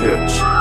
hits.